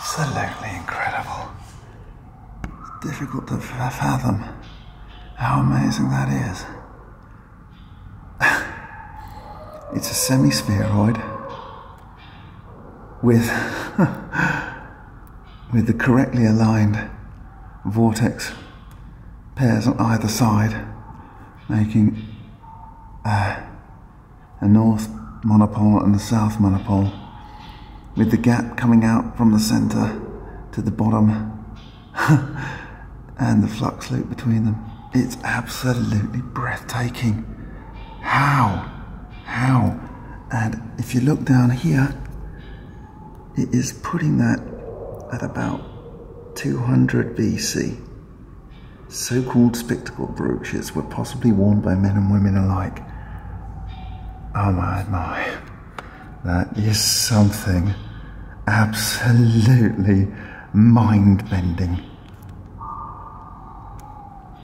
Absolutely incredible. It's difficult to fathom how amazing that is. it's a semi spheroid with, with the correctly aligned vortex pairs on either side, making uh, a north monopole and a south monopole with the gap coming out from the center to the bottom and the flux loop between them. It's absolutely breathtaking. How? How? And if you look down here, it is putting that at about 200 BC. So called spectacle brooches were possibly worn by men and women alike. Oh my, my. That is something absolutely mind bending.